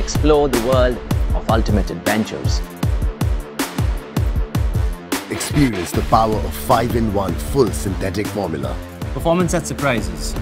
explore the world of ultimate adventures. Experience the power of 5-in-1 full synthetic formula. Performance that surprises.